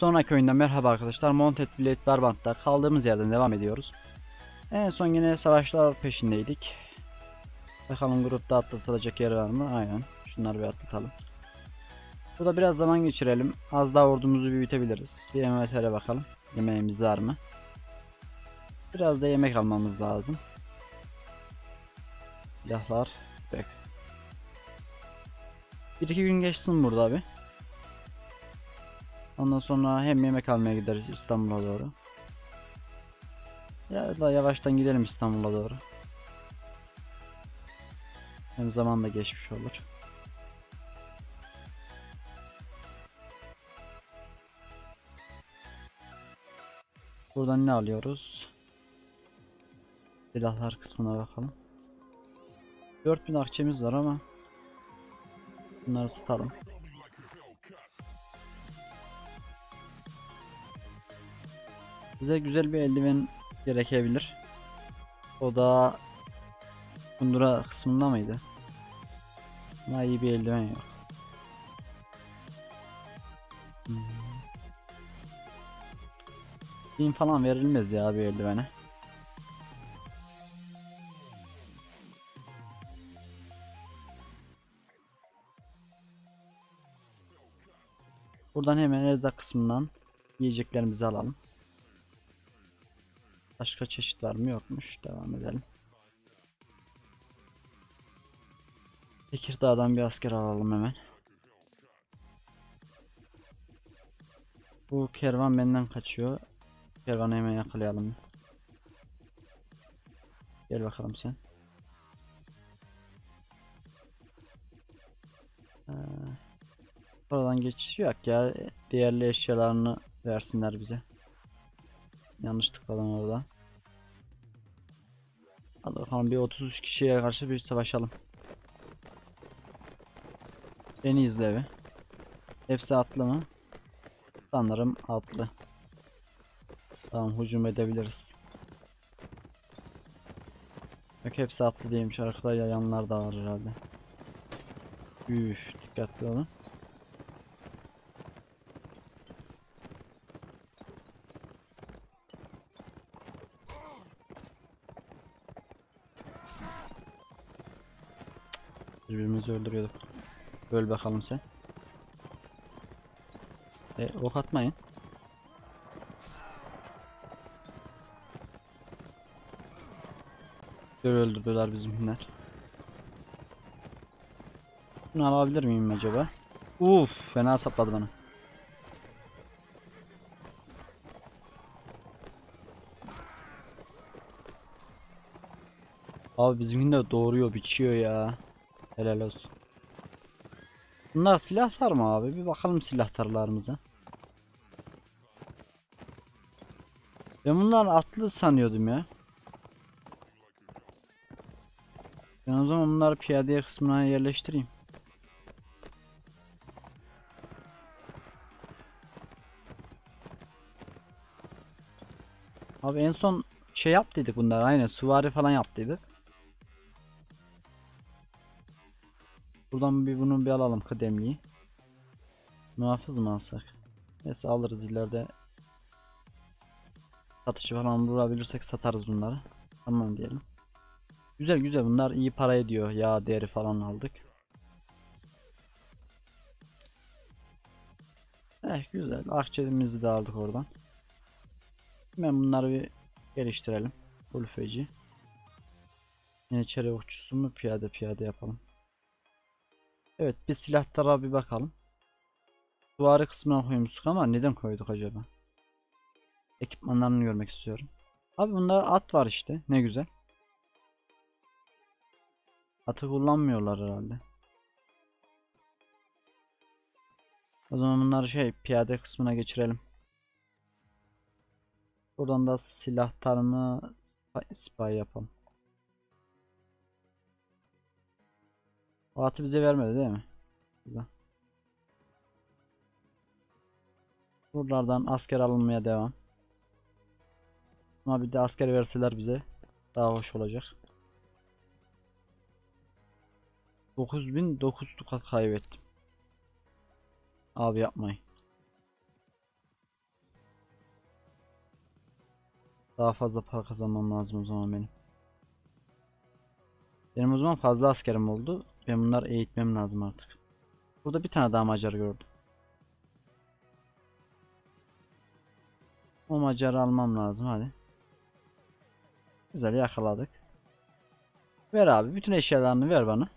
Sonraki oyundan merhaba arkadaşlar. Mounted Blade Warband'da kaldığımız yerden devam ediyoruz. En son yine savaşlar peşindeydik. Bakalım grupta atlatılacak yer var mı? Aynen. Şunları bir atlatalım. Burada biraz zaman geçirelim. Az daha ordumuzu büyütebiliriz. Bir MVT'lere bakalım. Yemeğimiz var mı? Biraz da yemek almamız lazım. Silahlar. Bek. Bir iki gün geçsin burada abi. Ondan sonra hem yemek almaya gideriz İstanbul'a doğru. Ya da yavaştan gidelim İstanbul'a doğru. Hem zaman da geçmiş olur. Buradan ne alıyoruz? Silahlar kısmına bakalım. 4000 akçemiz var ama bunları satalım. Bize güzel bir eldiven gerekebilir. O da kundura kısmında mıydı? Ama iyi bir eldiven yok. Hmm. Falan verilmez ya bir eldivene. Buradan hemen erzak kısmından yiyeceklerimizi alalım. Başka çeşit var mı yokmuş. Devam edelim. Tekirdağ'dan bir asker alalım hemen. Bu kervan benden kaçıyor. Kervanı hemen yakalayalım. Gel bakalım sen. Ee, oradan geçiş yok ya. Değerli eşyalarını versinler bize. Yanlış tıkladım orada. Hadi bakalım bir 33 kişiye karşı bir savaşalım. Beni izle bir. Hepsi atlı mı? Sanırım atlı. Tamam hücum edebiliriz. Yok hepsi atlı değilmiş. Arkada yayanlar da var herhalde. Üf dikkatli olun. Öldürüyorduk. Öl bakalım sen. E, ok atmayın. Böyle öldürdüler bizimkiler. Bunu alabilir miyim acaba? Uf, fena sapladı bana. Abi bizimkiler doğuruyor, biçiyor ya. Helal olsun. Bunlar silahlar mı abi? Bir bakalım silahlarımıza. Ben bunlar atlı sanıyordum ya. Ben o zaman bunları piyadeye kısmına yerleştireyim. Abi en son şey yaptıydık bunlar aynen süvari falan yaptıydık. Buradan bir bunu bir alalım kıdemliyi. Muhafız mı alsak? Neyse alırız ileride. Satışı falan bulabilirsek satarız bunları. Tamam diyelim. Güzel güzel bunlar iyi para ediyor. Ya değeri falan aldık. Eh güzel. Akçemizi de aldık oradan. Hemen bunları bir geliştirelim. Ulfeci. Yeniçeri okçusu mu piyade piyade yapalım. Evet bir silahlara bir bakalım. Duvarı kısmına koymuştuk ama neden koyduk acaba? Ekipmanlarını görmek istiyorum. Abi bunda at var işte. Ne güzel. Atı kullanmıyorlar herhalde. O zaman bunları şey piyade kısmına geçirelim. Buradan da silahlarımı spy yapalım. O atı bize vermedi değil mi? Güzel. Buralardan asker alınmaya devam. Ama bir de asker verseler bize daha hoş olacak. 9009 tukat kaybettim. Abi yapmayın. Daha fazla para kazanmam lazım o zaman benim. Benim o zaman fazla askerim oldu. Ben bunları eğitmem lazım artık. Burada bir tane daha Macar gördüm. O Macar'ı almam lazım hadi. Güzel yakaladık. Ver abi bütün eşyalarını ver bana.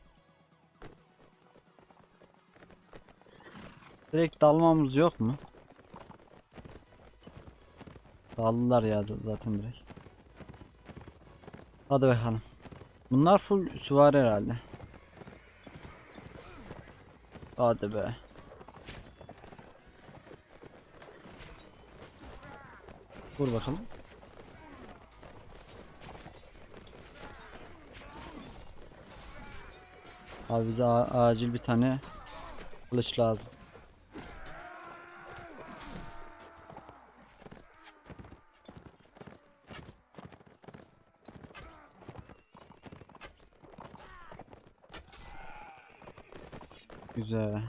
Direkt dalmamız yok mu? Daldılar ya zaten direkt. Hadi bakalım. Bunlar full süvari herhalde. Hadi be. Vur bakalım. Abi bize acil bir tane kılıç lazım. Güzel.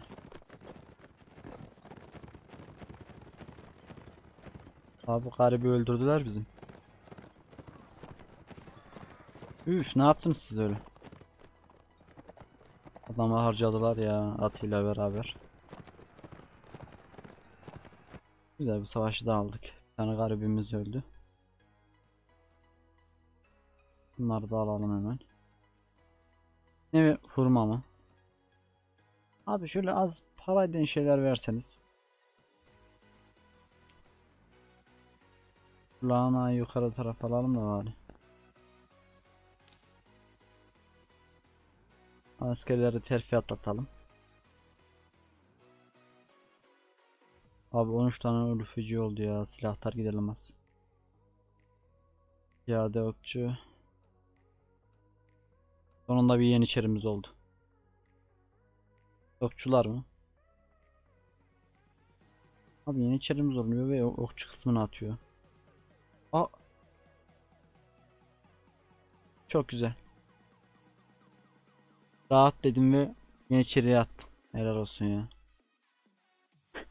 Abi garibi öldürdüler bizim. Üf ne yaptınız siz öyle? Adamı harcadılar ya atıyla beraber. Güzel bir savaşı da aldık. Bir tane garibimiz öldü. Bunları da alalım hemen. Ne hurma mı? Abi şöyle az parayla şeyler verseniz. Kulağına yukarı taraf alalım da bari. Askerleri terfi atlatalım. Abi 13 tane ölüfücü oldu ya. Silahlar gidilemez. Piyade okçu. Sonunda bir yeniçerimiz oldu. Okçular mı? Abi yeniçerimiz olmuyor ve okçu kısmını atıyor. Çok güzel. Dağıt dedim ve yeniçeriye attım. Helal olsun ya.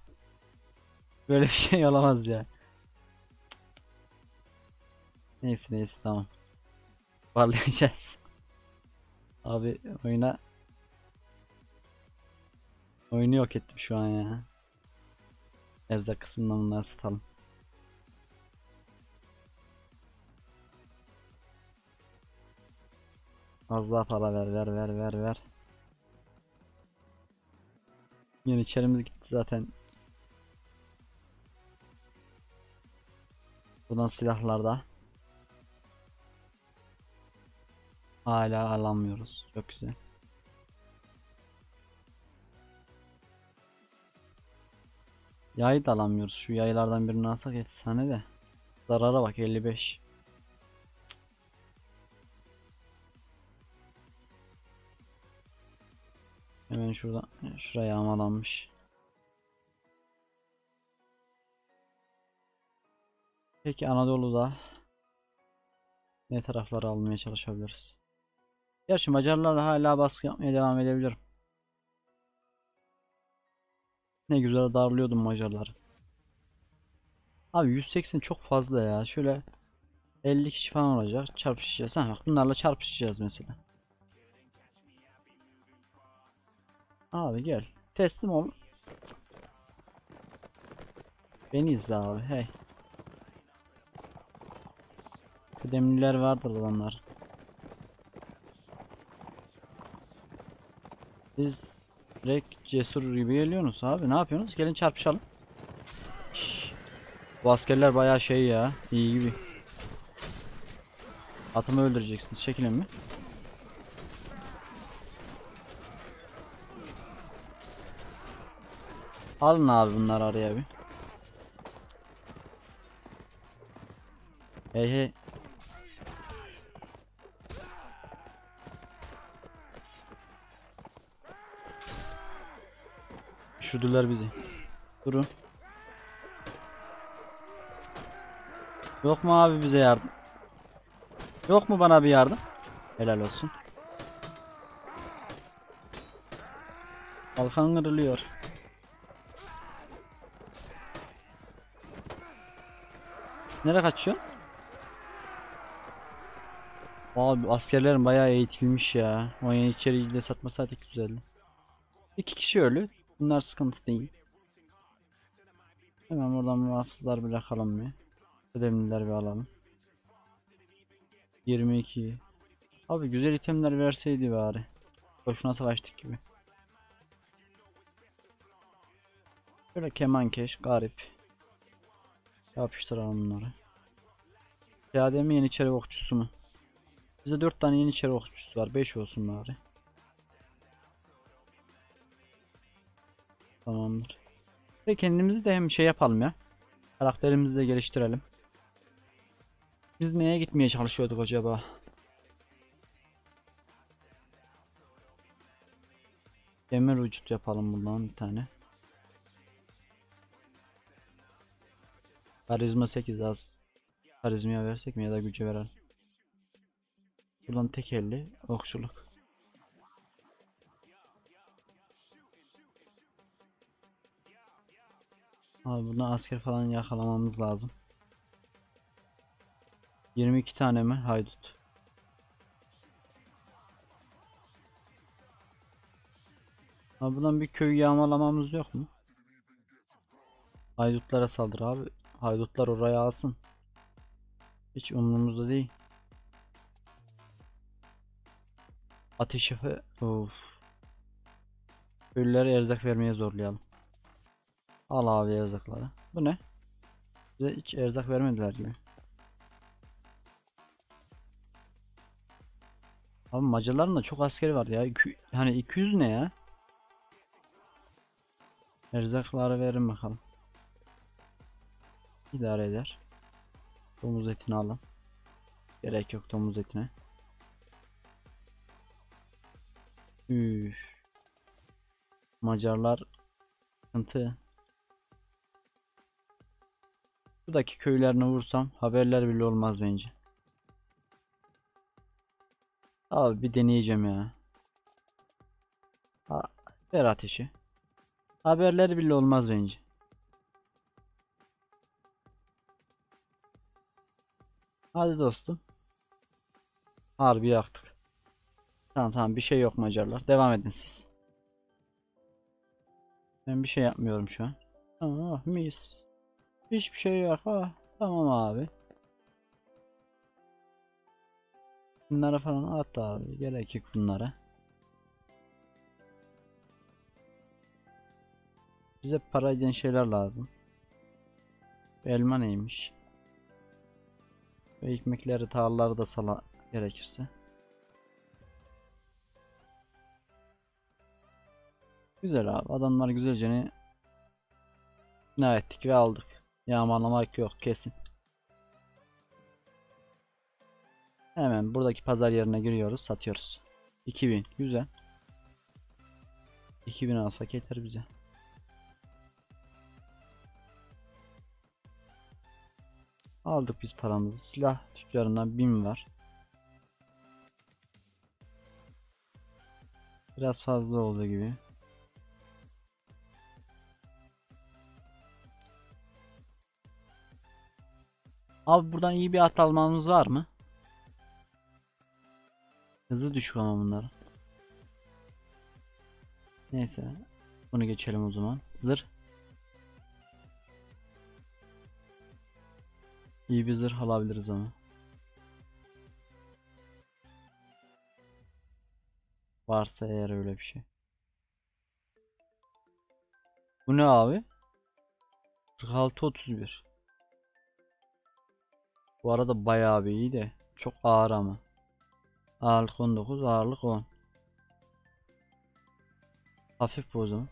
Böyle bir şey olamaz ya. Neyse neyse tamam. Parlayacağız. Abi oyuna Oyunu yok ettim şu an ya. Erzak kısmından bunları satalım. Az daha para ver ver ver ver ver. Yeniçerimiz gitti zaten. Buradan silahlarda. Hala alamıyoruz. Çok güzel. Yayı da alamıyoruz. Şu yaylardan birini alsak efsane de. Zarara bak 55. Hemen şurada şuraya yağmalanmış. Peki Anadolu'da ne tarafları almaya çalışabiliriz? Gerçi Macarlarla hala baskı yapmaya devam edebilirim. Ne güzel darlıyordum Macarları. Abi 180 çok fazla ya. Şöyle 50 kişi falan olacak. Çarpışacağız. Ha bak bunlarla çarpışacağız mesela. Abi gel. Teslim ol. Beni izle abi. Hey. Kıdemliler vardır adamlar. Siz direkt cesur gibi geliyorsunuz abi. Ne yapıyorsunuz? Gelin çarpışalım. Şşş. Bu askerler bayağı şey ya. iyi gibi. Atımı öldüreceksiniz. Çekilin mi? Alın abi bunları araya bir. Hey hey. Düşürdüler bizi. Durun. Yok mu abi bize yardım? Yok mu bana bir yardım? Helal olsun. Kalkan kırılıyor. Nereye kaçıyor? Abi askerlerin bayağı eğitilmiş ya. O Yeniçeri'yi de satmasaydık güzeldi. İki kişi ölü. Bunlar sıkıntı değil. Hemen oradan muhafızlar bırakalım bir. Kıdemliler bir alalım. 22. Abi güzel itemler verseydi bari. Boşuna savaştık gibi. Şöyle kemankeş, garip. Yapıştıralım bunları. Piyade mi Yeniçeri okçusu mu? Bizde 4 tane Yeniçeri okçusu var. 5 olsun bari. Tamamdır. Ve kendimizi de hem şey yapalım ya. Karakterimizi de geliştirelim. Biz neye gitmeye çalışıyorduk acaba? Demir vücut yapalım bundan bir tane. Karizma 8 az. Karizmaya versek mi ya da güce verelim. Buradan tek elli okçuluk. Abi buna asker falan yakalamamız lazım. 22 tane mi? Haydut. Abi buradan bir köy yağmalamamız yok mu? Haydutlara saldır abi. Haydutlar oraya alsın. Hiç umurumuzda değil. Ateş yapı. Of. Köylülere erzak vermeye zorlayalım. Al abi erzakları. Bu ne? Bize hiç erzak vermediler gibi. Abi Macarların da çok askeri var ya. Hani 200 ne ya? Erzakları verin bakalım. İdare eder. Domuz etini alın. Gerek yok domuz etine. Üf. Macarlar sıkıntı. Buradaki köylerini vursam haberler bile olmaz bence. Abi bir deneyeceğim ya. Ha, ver ateşi. Haberler bile olmaz bence. Hadi dostum. Harbi yaktık. Tamam tamam bir şey yok Macarlar. Devam edin siz. Ben bir şey yapmıyorum şu an. Tamam ah, mis. Hiçbir şey yok ha. Tamam abi. Bunlara falan at abi. Gerek yok bunlara. Bize para eden şeyler lazım. Elma neymiş? Ve ekmekleri tarlaları da sala gerekirse. Güzel abi. Adamlar güzelce ne ettik ve aldık. Yağmalamak yok kesin. Hemen buradaki pazar yerine giriyoruz, satıyoruz. 2000 güzel. 2000 alsak yeter bize. Aldık biz paramızı. Silah tüccarından 1000 var. Biraz fazla oldu gibi. Abi buradan iyi bir at almamız var mı? Hızı düşük ama bunlar. Neyse. Bunu geçelim o zaman. Zırh. İyi bir zırh alabiliriz ama. Varsa eğer öyle bir şey. Bu ne abi? 46 31. Bu arada bayağı bir iyi de çok ağır ama. Ağırlık 19, ağırlık 10. Hafif bu o zaman.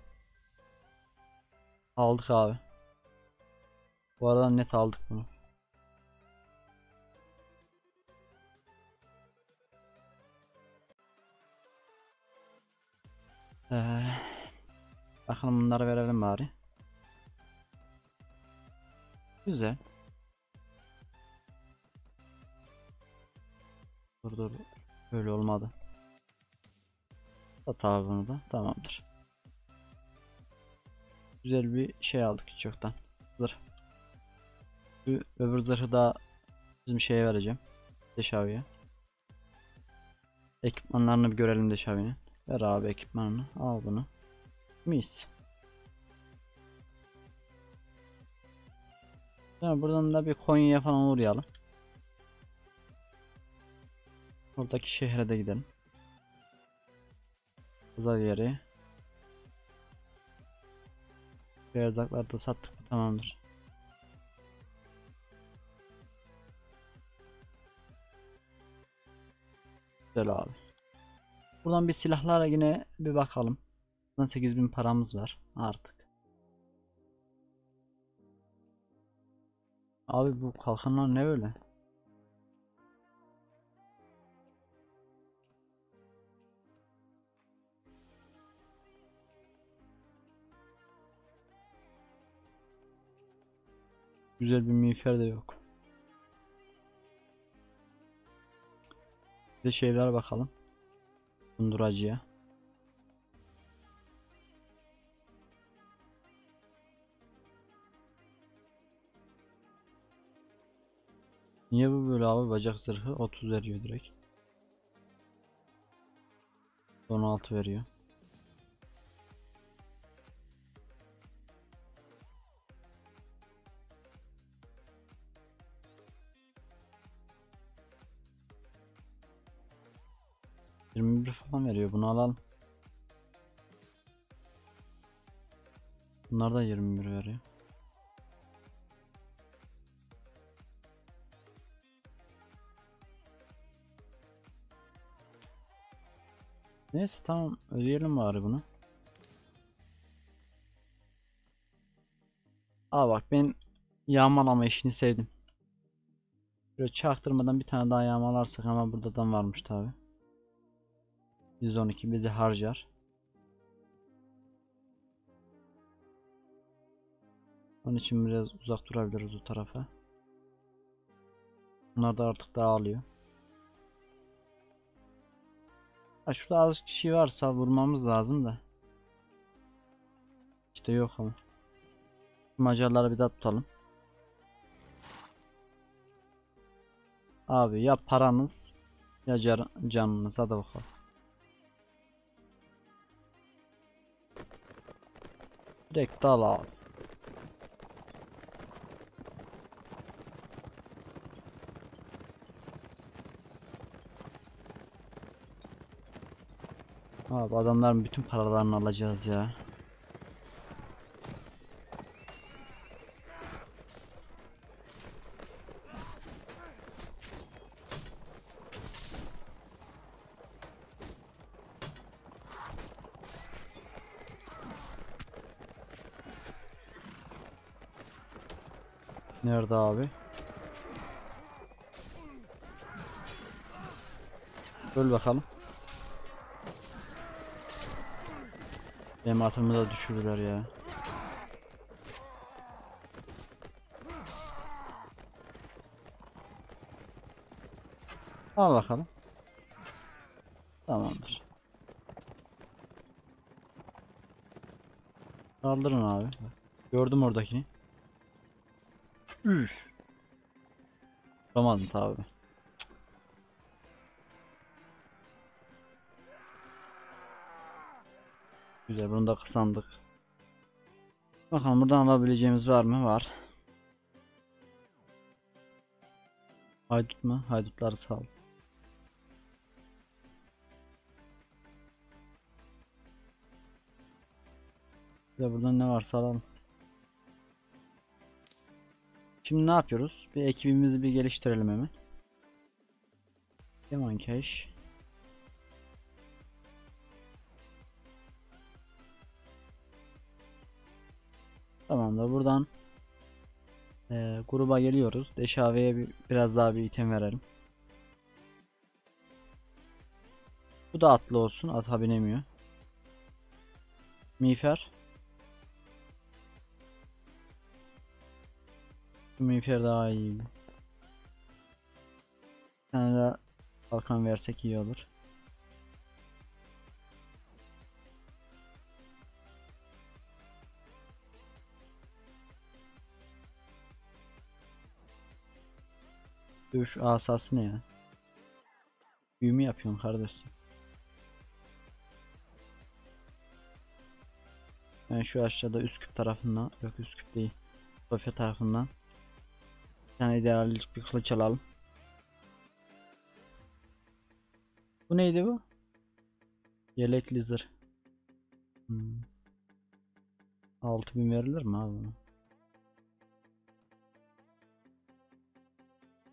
Aldık abi. Bu arada net aldık bunu. Ee, bakalım bunları verelim bari. Güzel. Dur dur. Böyle olmadı. Sat abi bunu da. Tamamdır. Güzel bir şey aldık hiç yoktan. Zırh. Şu öbür zırhı da bizim şeye vereceğim. Deşaviye. Ekipmanlarını bir görelim de Şavi'nin. Ver abi ekipmanını. Al bunu. Mis. Sonra buradan da bir Konya'ya falan uğrayalım. Oradaki şehre de gidelim. Pazar yeri. Erzakları da sattık tamamdır. Güzel abi. Buradan bir silahlara yine bir bakalım. Buradan 8000 paramız var artık. Abi bu kalkanlar ne öyle? Güzel bir miğfer de yok. Bir şeyler bakalım. Kunduracıya. Niye bu böyle abi bacak zırhı 30 veriyor direkt. 16 veriyor. Falan veriyor bunu alalım. Bunlar da 21 veriyor. Neyse tamam ödeyelim bari bunu. Aa bak ben yağmalama işini sevdim. Böyle çaktırmadan bir tane daha yağmalarsak ama buradan varmış tabi. 112 bizi harcar. Onun için biraz uzak durabiliriz o tarafa. Bunlar da artık dağılıyor. Ha şurada az kişi varsa vurmamız lazım da. İşte yok ama. Macarları bir daha tutalım. Abi ya paranız ya can canınız hadi bakalım. Direkt dal abi. Abi adamların bütün paralarını alacağız ya. Nerede abi? Öl bakalım. Benim atımı da düşürdüler ya. Al bakalım. Tamamdır. Kaldırın abi. Gördüm oradakini. Üf. Tutamadım tabi. Güzel bunu da kısandık. Bakalım buradan alabileceğimiz var mı? Var. Haydut mu? Haydutları sal. Ya buradan ne varsa alalım. Şimdi ne yapıyoruz? Bir ekibimizi bir geliştirelim hemen. Yaman cash. Tamamdır. Buradan e, gruba geliyoruz. Deşave'ye bir, biraz daha bir item verelim. Bu da atlı olsun. Ata binemiyor. Miğfer. Miğfer daha iyi. Bir tane daha kalkan versek iyi olur. Dövüş asası ne ya? Büyü mü yapıyorsun kardeş? Ben şu aşağıda Üsküp tarafından, yok Üsküp değil, Sofya tarafından bir tane idealist bir kılıç alalım. Bu neydi bu? Yelekli zırh. Hmm. 6000 verilir mi abi buna?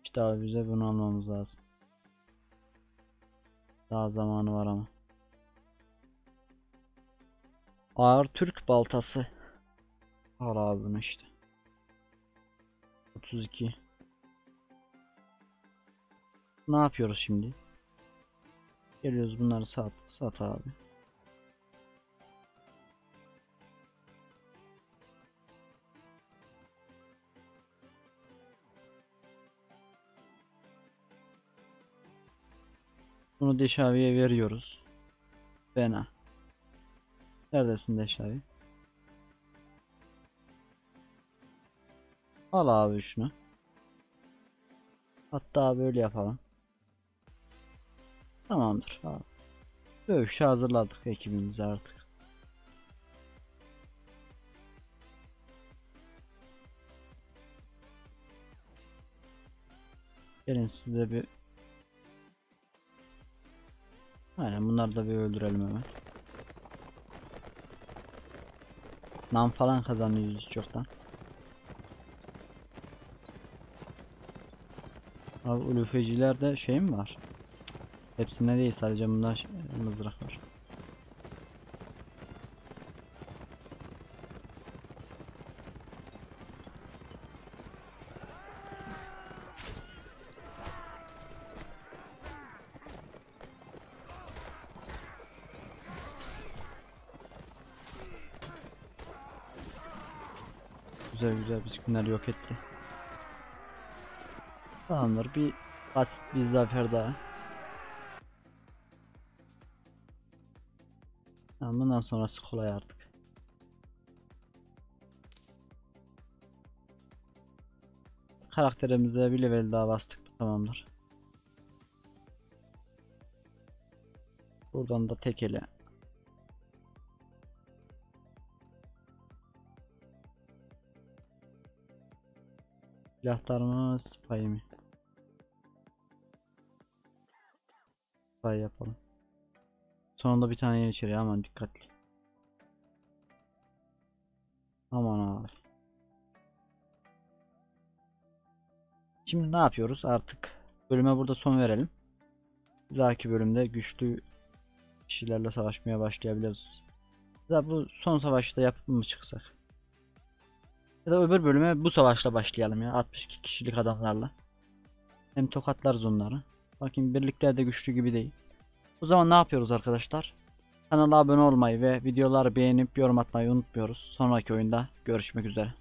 İşte abi bize bunu almamız lazım. Daha zamanı var ama. Ağır Türk baltası. Al abi işte. 32. Ne yapıyoruz şimdi? Geliyoruz bunları sat, sat abi. Bunu Deşavi'ye veriyoruz. Fena. Neredesin Deşavi? Al abi şunu. Hatta böyle yapalım. Tamamdır abi. Dövüşü hazırladık ekibimizi artık. Gelin size bir Aynen bunları da bir öldürelim hemen. Nam falan kazanıyoruz çoktan. Abi ulufecilerde şey mi var? Hepsinde değil sadece bunda şey- mızrak var. Güzel güzel bizimkiler yok etti. Tamamdır bir basit bir zafer daha. Tamam, bundan sonrası kolay artık. Karakterimize bir level daha bastık tamamdır. Buradan da tekele. Silahlar mı spy mi? Spy yapalım. Sonunda bir tane yeniçeri aman dikkatli. Aman abi. Şimdi ne yapıyoruz? Artık bölüme burada son verelim. Bir dahaki bölümde güçlü kişilerle savaşmaya başlayabiliriz. Ya bu son savaşta yapıp mı çıksak? Ya da öbür bölüme bu savaşla başlayalım ya 62 kişilik adamlarla. Hem tokatlarız onları. Bakın birlikler de güçlü gibi değil. O zaman ne yapıyoruz arkadaşlar? Kanala abone olmayı ve videoları beğenip yorum atmayı unutmuyoruz. Sonraki oyunda görüşmek üzere.